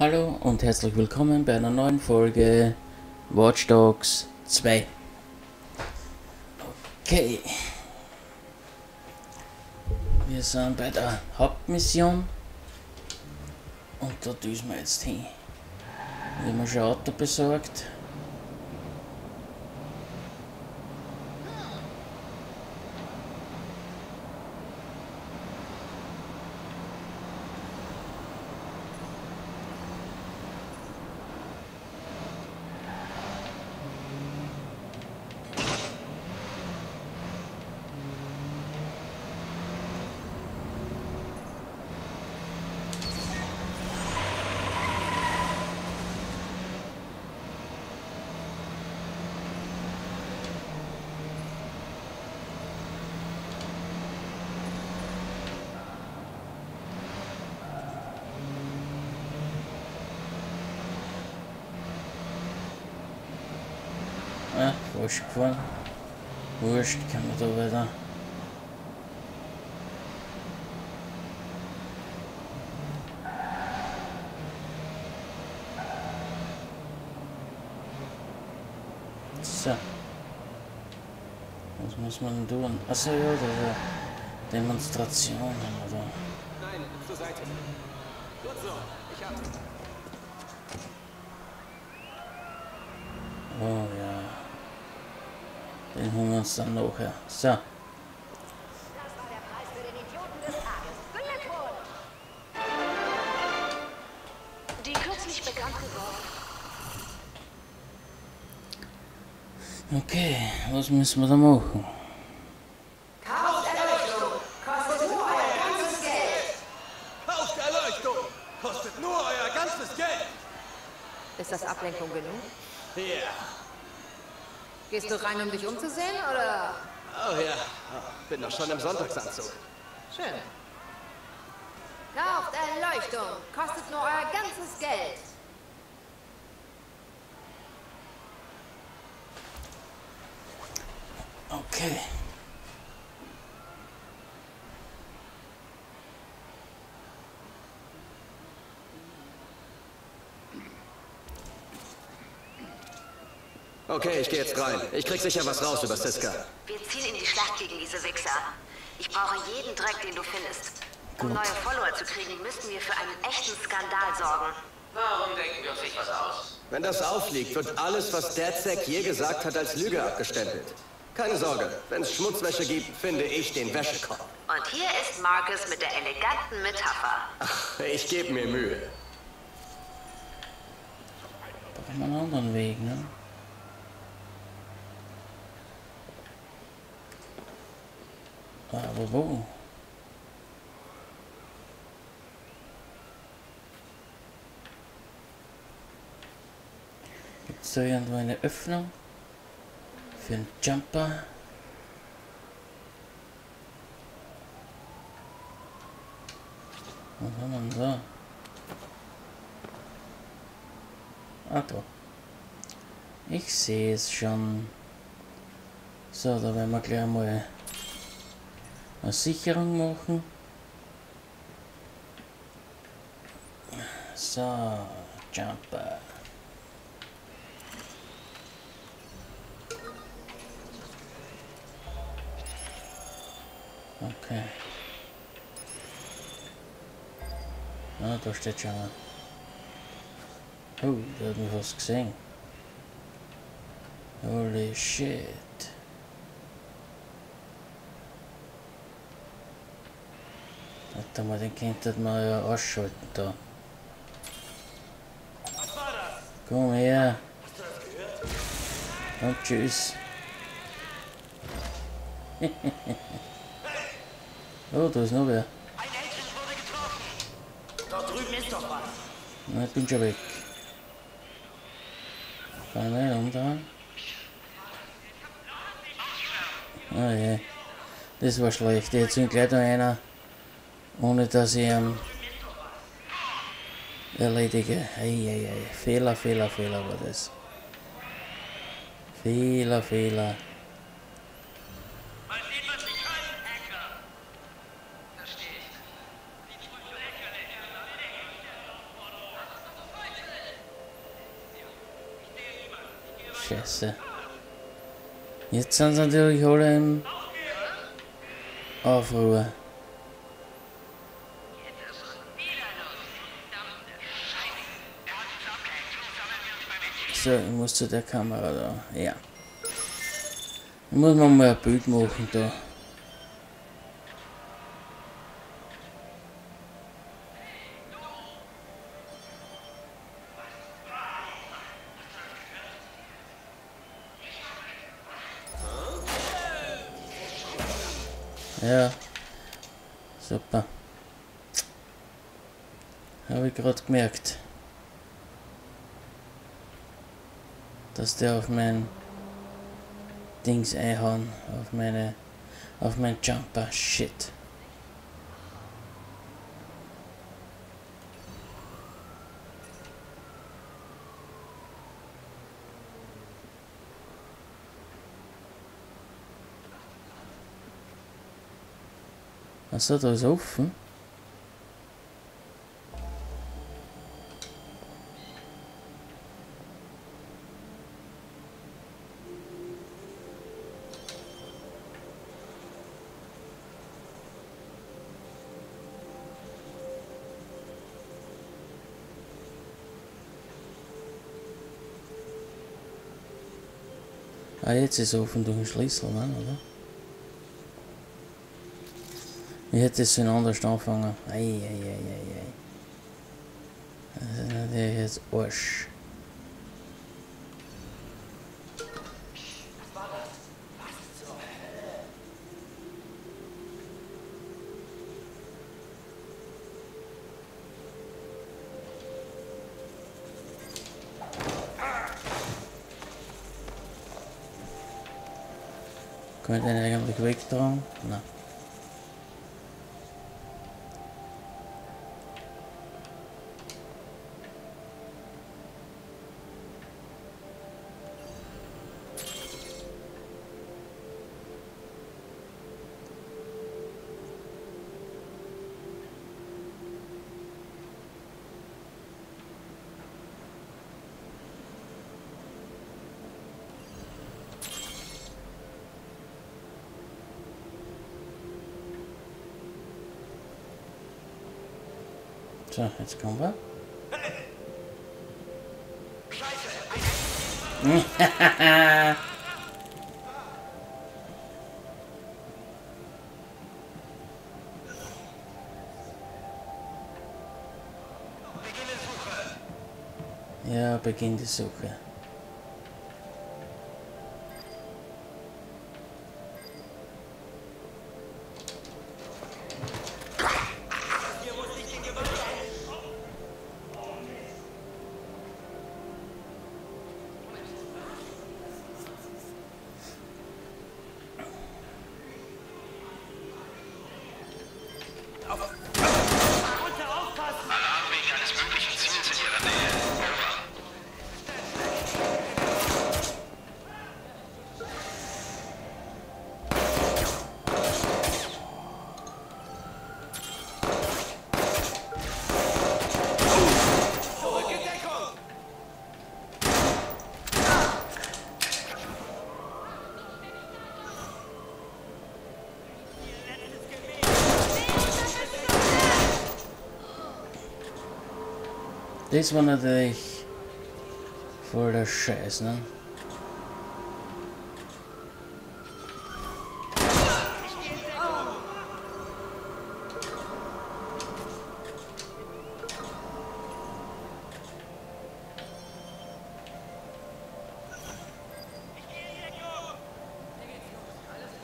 Hallo und herzlich willkommen bei einer neuen Folge Watch Dogs 2. Okay. Wir sind bei der Hauptmission und da düsen wir jetzt hin. Wir haben schon ein Auto besorgt. Falsch gefahren. Wurscht, kann man da weiter. So. Was muss man denn tun? Achso, ja, da Demonstration haben wir da. Nein, zur Seite. Gut so, ich hab. Oh. Den holen wir uns dann. So. Kürzlich bekannt geworden. Okay, was müssen wir da machen? Kauft Erleuchtung! Kostet nur euer ganzes Geld! Kauft Erleuchtung! Kostet nur euer ganzes Geld! Ist das Ablenkung genug? Hier. Gehst du rein, um dich umzusehen, oder? Oh ja, oh, bin doch schon im Sonntagsanzug. Schön. Kauft Erleuchtung! Kostet nur euer ganzes Geld! Okay. Okay, ich gehe jetzt rein. Ich krieg sicher was raus über Siska. Wir ziehen in die Schlacht gegen diese Wichser. Ich brauche jeden Dreck, den du findest. Um Gut. neue Follower zu kriegen, müssten wir für einen echten Skandal sorgen. Warum denken wir uns nicht was aus? Wenn das auffliegt, wird alles, was Derzek je gesagt hat, als Lüge abgestempelt. Keine Sorge, wenn es Schmutzwäsche gibt, finde ich den Wäschekorb. Und hier ist Marcus mit der eleganten Metapher. Ich gebe mir Mühe. Brauchen wir einen anderen Weg, ne? Aber wo? Gibt es da irgendwo eine Öffnung? Für einen Jumper? Was haben wir denn da? Ah, da. Ich sehe es schon. So, da werden wir gleich mal eine Sicherung machen. So, Jumper. Okay. Ah, da steht schon mal. Oh, da hat mich was gesehen. Holy shit. Warte mal, den könnte man ja ausschalten da. Komm her. Und tschüss. oh, da ist noch wer. Na, ich bin schon weg. Kann ich mal umdrehen? Ah je. Das war schlecht. Jetzt sind gleich noch einer, ohne dass ich ähm, erledige. Ei, ei, ei. Fehler, Fehler, Fehler war das. Fehler, Fehler. Scheiße. Jetzt sind sie natürlich alle im Aufruhr. So, ich muss zu der Kamera da. Ja. Ich muss mal ein Bild machen da. Ja. Super. Habe ich gerade gemerkt. Dass der auf mein Dings einhauen. Auf meine. Auf mein Jumper. Shit. Achso, da ist offen. Ah, jetzt ist offen durch den Schlüssel, ne, oder? Ich hätte es in anders anfangen. Ei, ei, ei, ei, ei. Das ist natürlich jetzt Arsch. Kann ich den eigentlich wegtragen? Nein. So, jetzt kommen wir. Ja, beginn die Suche. Das war natürlich voll der Scheiß, ne?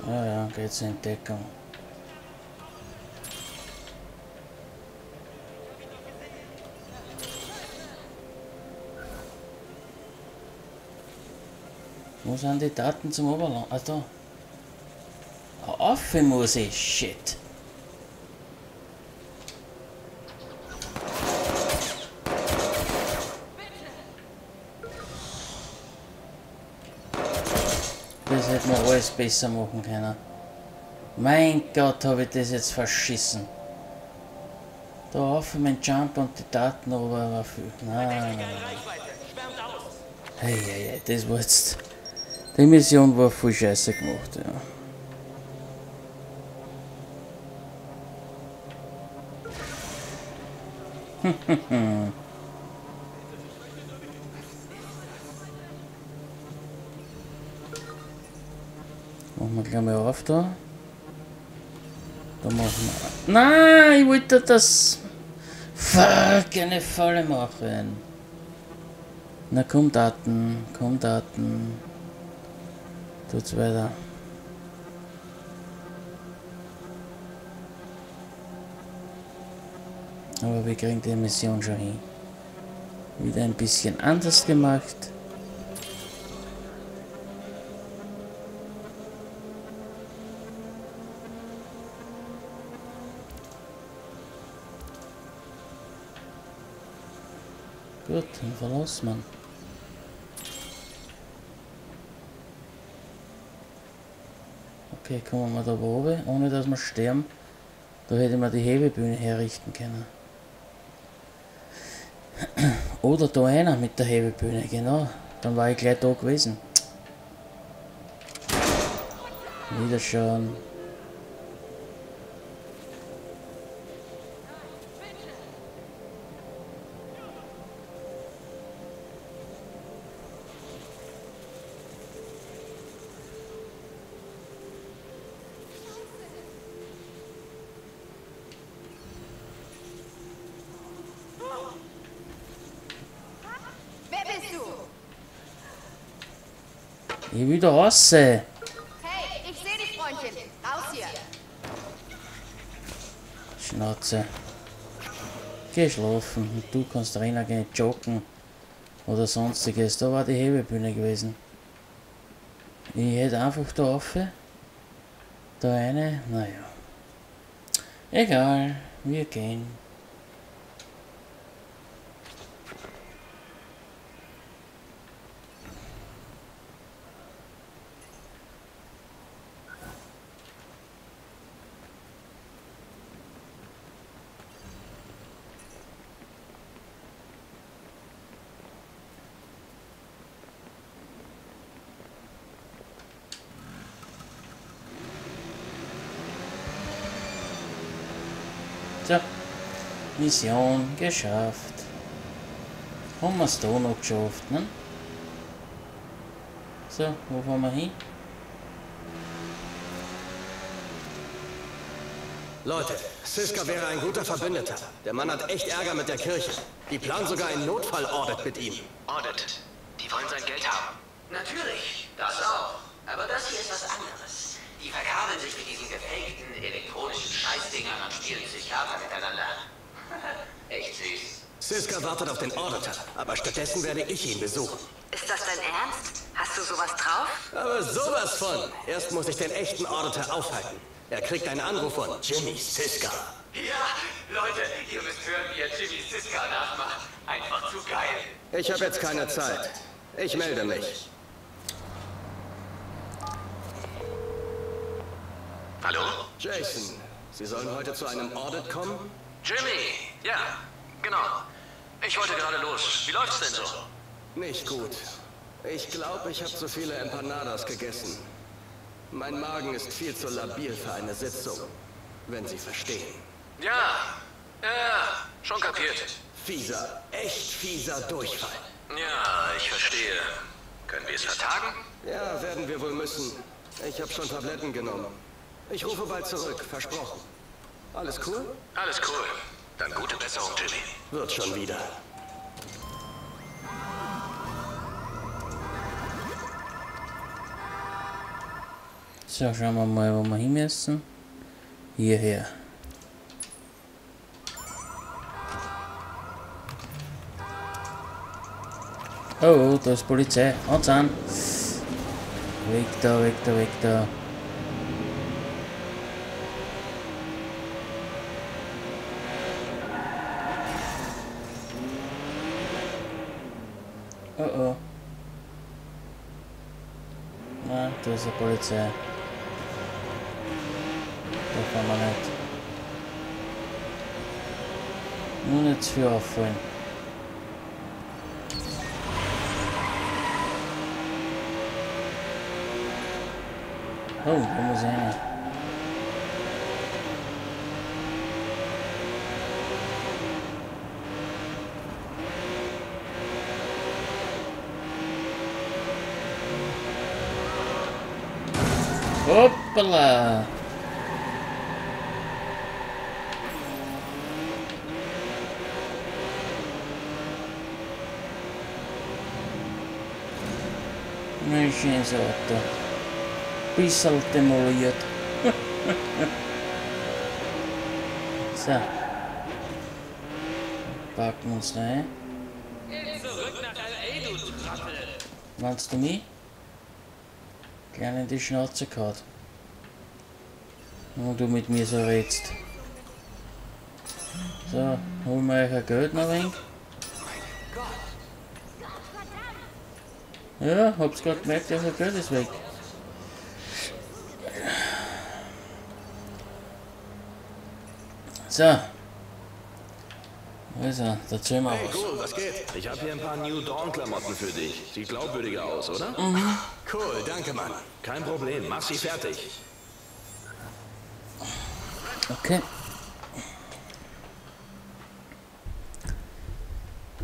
Ja, ja, geht zur Entdeckung. Wo sind die Daten zum Oberland? Ah, da. Auf muss ich. Shit. Das hätte man alles besser machen können. Mein Gott, habe ich das jetzt verschissen. Da auf mein Jump und die Daten, aber war viel. Nein, nein, nein. Hey, hey, hey, das war jetzt. Die Mission war voll scheiße gemacht, ja. Machen wir gleich mal auf da. Da machen wir. Nein, ich wollte das. Fuck, eine Falle machen. Na komm, Daten, komm, Daten. Tut's weiter. Aber wir kriegen die Mission schon hin. Wieder ein bisschen anders gemacht. Gut, dann verlassen man. Okay, kommen wir da oben, ohne dass wir sterben. Da hätte man die Hebebühne herrichten können. Oder da einer mit der Hebebühne, genau. Dann war ich gleich da gewesen. Wieder schauen. Wer bist du? Ich will da raus. Hey, ich sehe dich, Freundchen. Raus hier. Schnauze. Geh schlafen und du kannst rein gehen, joggen oder sonstiges. Da war die Hebebühne gewesen. Ich hätte einfach da rauf. Da eine, naja. Egal, wir gehen. So, Mission geschafft. Haben wir es da noch geschafft, ne? So, wo fahren wir hin? Leute, Siska wäre ein guter Verbündeter. Der Mann hat echt Ärger mit der Kirche. Die planen sogar einen Notfall-Audit mit ihm. Audit. Die wollen sein Geld haben. Natürlich, das auch. Aber das hier ist was anderes. Die verkabeln sich mit diesen gefakten elektronischen Scheißdingern und spielen Psychiater miteinander. Echt süß. Siska wartet auf den Auditor, aber stattdessen werde ich ihn besuchen. Ist das dein Ernst? Hast du sowas drauf? Aber sowas von. Erst muss ich den echten Auditor aufhalten. Er kriegt einen Anruf von Jimmy Siska. Ja, Leute, ihr müsst hören, wie er Jimmy Siska nachmacht. Einfach zu geil. Ich habe jetzt keine Zeit. Ich melde mich. Hallo? Jason, Sie sollen heute zu einem Audit kommen? Jimmy, ja, genau. Ich wollte gerade los. Wie läuft's denn so? Nicht gut. Ich glaube, ich habe zu viele Empanadas gegessen. Mein Magen ist viel zu labil für eine Sitzung, wenn Sie verstehen. Ja, ja, schon kapiert. Fieser, echt fieser Durchfall. Ja, ich verstehe. Können wir es vertagen? Ja, werden wir wohl müssen. Ich habe schon Tabletten genommen. Ich rufe bald zurück, versprochen. Alles cool? Alles cool. Dann gute Besserung, Jimmy. Wird schon wieder. So, schauen wir mal, wo wir hin müssen. Hierher. Oh, oh, da ist Polizei. Haut's an. Weg da, weg da, weg da. but uh, if I'm on it, units you're offering. Oh, in it. Hin. Hoppala! Ein schönes Auto. Bisschen demoliert. so. Packen wir uns rein. Zurück nach L.A., du Trottel. Meinst du mich? Gleich in die Schnauze gehauen. Und du mit mir so redst. So, holen wir euch ein Geld noch ein. Ja, hab's gerade gemerkt, euer Geld ist weg. So. Also, erzähl mal Hey, was. cool, was geht? Ich habe hier ein paar New Dawn-Klamotten für dich. Sieht glaubwürdiger aus, oder? Cool, danke, Mann. Kein Problem, mach sie fertig. Okay.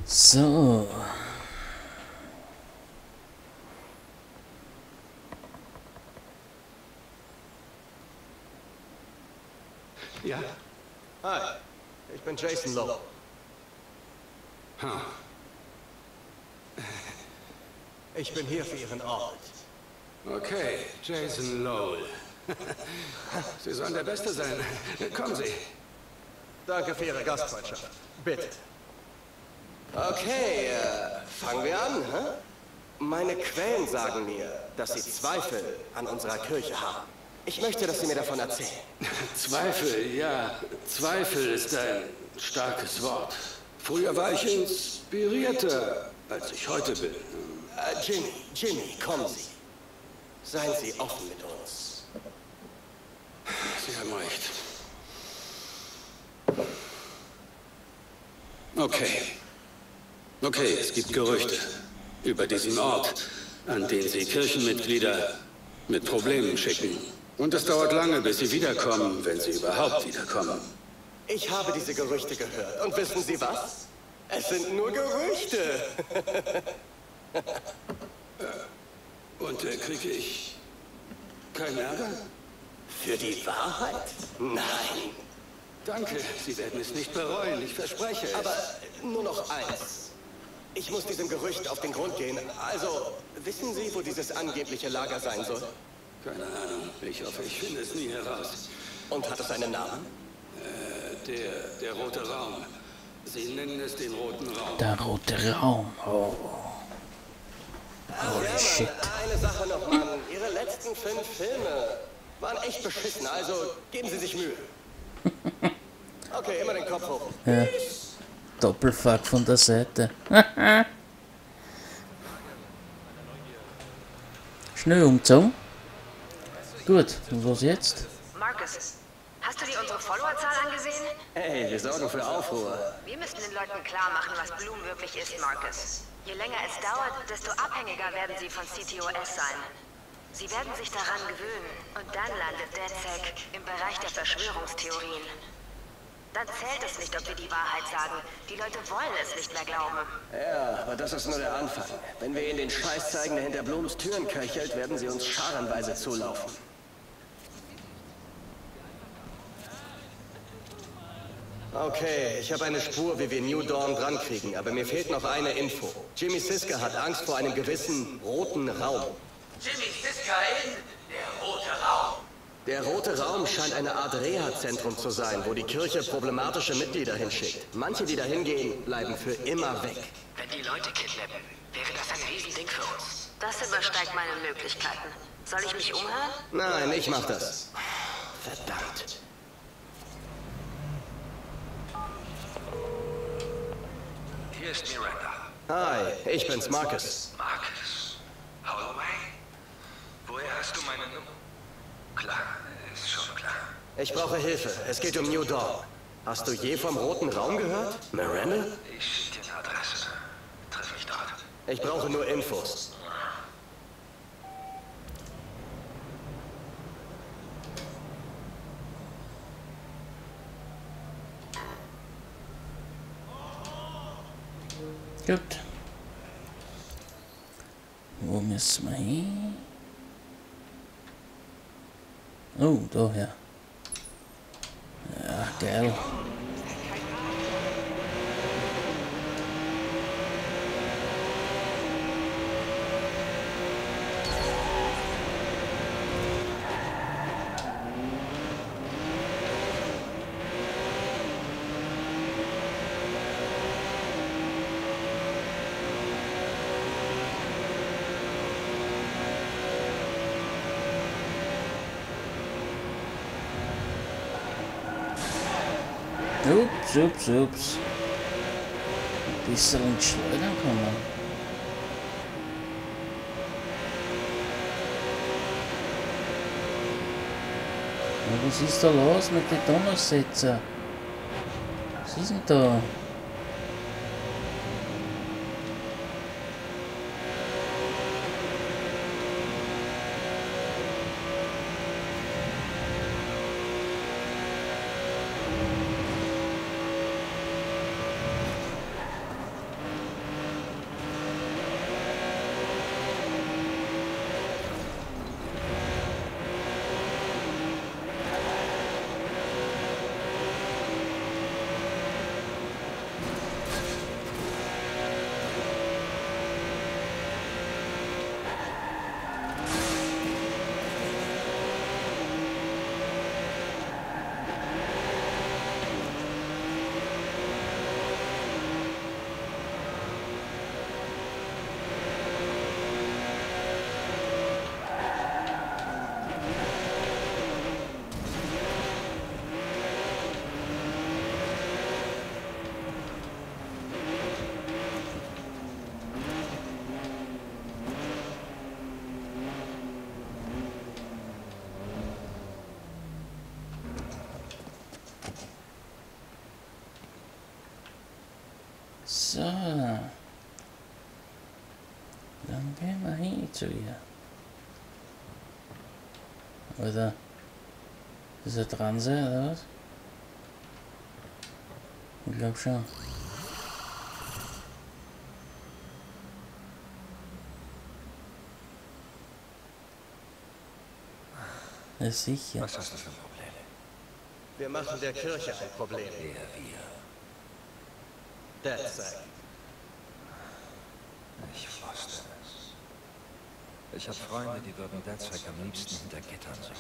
So. Ja? Hi, ich bin Jason Lowe. Ich bin hier für Ihren Ort. Okay, Jason Lowell. Sie sollen der Beste sein. Kommen Sie. Danke für Ihre Gastfreundschaft. Bitte. Okay, äh, fangen wir an, hä? Meine Quellen sagen mir, dass Sie Zweifel an unserer Kirche haben. Ich möchte, dass Sie mir davon erzählen. Zweifel, ja. Zweifel ist ein starkes Wort. Früher war ich inspirierter, als ich heute bin. Äh, Jimmy, Jimmy, kommen Sie. Seien Sie offen mit uns. Sie haben recht. Okay. Okay, es gibt Gerüchte über diesen Ort, an den Sie Kirchenmitglieder mit Problemen schicken. Und es dauert lange, bis sie wiederkommen, wenn sie überhaupt wiederkommen. Ich habe diese Gerüchte gehört. Und wissen Sie was? Es sind nur Gerüchte. Und äh, kriege ich keinen Ärger? Für die Wahrheit? Nein. Danke, Sie werden es nicht bereuen, ich verspreche es. Aber nur noch eins. Ich muss diesem Gerücht auf den Grund gehen. Also, wissen Sie, wo dieses angebliche Lager sein soll? Keine Ahnung, ich hoffe, ich finde es nie heraus. Und hat es einen Namen? Der, der rote Raum. Sie nennen es den roten Raum. Der rote Raum. Oh. Holy shit. Eine Sache noch, Mann. Ihre letzten fünf Filme waren echt beschissen. Also, geben Sie sich Mühe. Okay, immer den Kopf hoch. Ja. Doppelfuck von der Seite. Schnell umgezogen. Gut, und was jetzt? Marcus, hast du dir unsere Followerzahl angesehen? Hey, wir sorgen für Aufruhr. Wir müssen den Leuten klar machen, was Bloom wirklich ist, Marcus. Je länger es dauert, desto abhängiger werden sie von CTOS sein. Sie werden sich daran gewöhnen und dann landet DedSec im Bereich der Verschwörungstheorien. Dann zählt es nicht, ob wir die Wahrheit sagen. Die Leute wollen es nicht mehr glauben. Ja, aber das ist nur der Anfang. Wenn wir ihnen den Scheiß zeigen, der hinter Blums Türen köchelt, werden sie uns scharenweise zulaufen. Okay, ich habe eine Spur, wie wir New Dawn drankriegen, aber mir fehlt noch eine Info. Jimmy Siska hat Angst vor einem gewissen roten Raum. Jimmy Siska in der rote Raum. Der rote Raum scheint eine Art Reha-Zentrum zu sein, wo die Kirche problematische Mitglieder hinschickt. Manche, die da hingehen, bleiben für immer weg. Wenn die Leute kidnappen, wäre das ein Riesending für uns. Das übersteigt meine Möglichkeiten. Soll ich mich umhören? Nein, ich mach das. Verdammt. Hier ist Miranda. Hi, ich bin's, Marcus. Marcus. Holloway? Woher hast du meine Nummer? Klar, ist schon klar. Ich brauche Hilfe. Es geht um New Dawn. Hast du je vom Roten Raum gehört? Miranda? Ich schicke dir eine Adresse. Triff mich dort. Ich brauche nur Infos. Gut. Wo müssen wir hin? Oh, daher. Ja, geil. Ups, ups, ups. Ein bisschen Schleudern kommen. Ja, was ist da los mit den Donnersätzen? Was ist denn da? So. Dann gehen wir hin zu ihr. Oder ist er dran sein, oder was? Ich glaube schon. Ja, sicher. Was hast du für Probleme? Wir machen der Kirche ein Problem. Wer wir? DedSec. Ich wusste es. Ich habe Freunde, die würden DedSec am liebsten hinter Gittern sehen.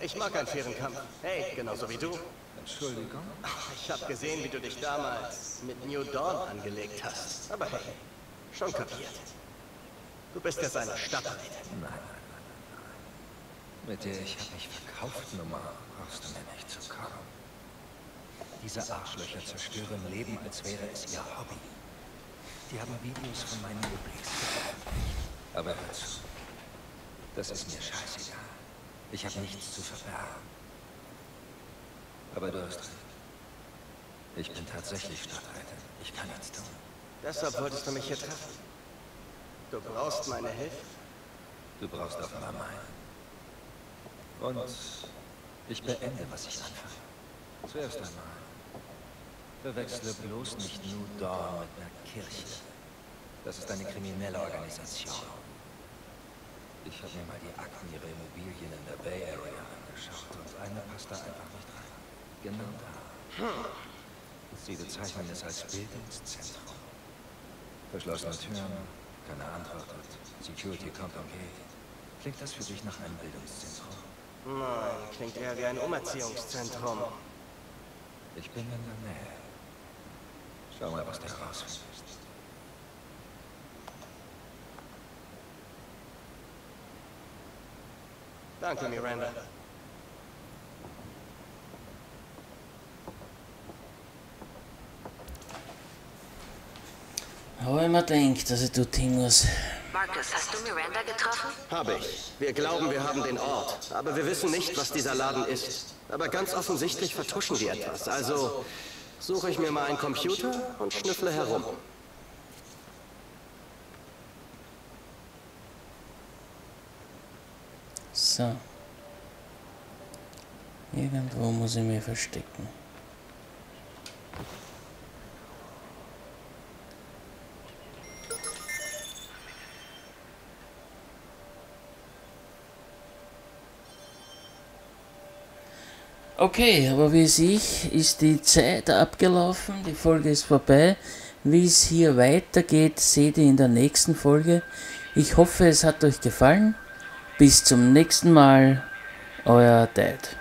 Ich mag einen fairen Kampf. Hey, genauso wie du. Entschuldigung? Ich habe gesehen, wie du dich damals mit New Dawn angelegt hast. Aber hey, schon kapiert. Du bist ja seine Stadträtin. Nein, nein, nein, nein, nein. Mit der ich habe mich verkauft, Nummer, brauchst du mir nicht zu kommen. Diese Arschlöcher zerstören Leben, als wäre es ihr Hobby. Die haben Videos von meinen veröffentlicht. Aber hör zu. Das ist mir scheißegal. Ich habe nichts zu verbergen. Aber du hast recht. Ich bin tatsächlich Stadträtin. Ich kann nichts tun. Deshalb wolltest du mich hier treffen. Du brauchst meine Hilfe. Du brauchst offenbar meinen. Und ich beende, was ich anfange. Zuerst einmal. Verwechsle bloß nicht New Dawn mit einer Kirche. Das ist eine kriminelle Organisation. Ich habe mir mal die Akten ihrer Immobilien in der Bay Area angeschaut und eine passt da einfach nicht rein. Genau da. Sie bezeichnen es als Bildungszentrum. Verschlossene Türen, keine Antwort und Security kommt und geht. Klingt das für dich nach einem Bildungszentrum? Nein, klingt eher wie ein Umerziehungszentrum. Ich bin in der Nähe. Schau mal, was du herausfindest. Danke, Miranda. Ich mir gedacht, dass ich dort hin muss. Marcus, hast du Miranda getroffen? Habe ich. Wir glauben, wir haben den Ort. Aber wir wissen nicht, was dieser Laden ist. Aber ganz offensichtlich vertuschen die etwas. Also suche ich mir mal einen Computer und schnüffle herum. So. Irgendwo muss ich mich verstecken. Okay, aber wie sehe ich, ist die Zeit abgelaufen, die Folge ist vorbei. Wie es hier weitergeht, seht ihr in der nächsten Folge. Ich hoffe, es hat euch gefallen. Bis zum nächsten Mal, euer Dad.